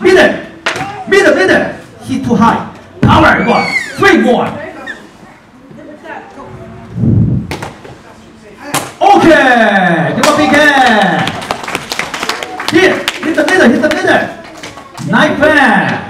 Middle. Middle, middle. Hit too high. Power, one, three one. Three more. Okay. give a big hand. Here. Hit the middle, hit the middle. Nice fan.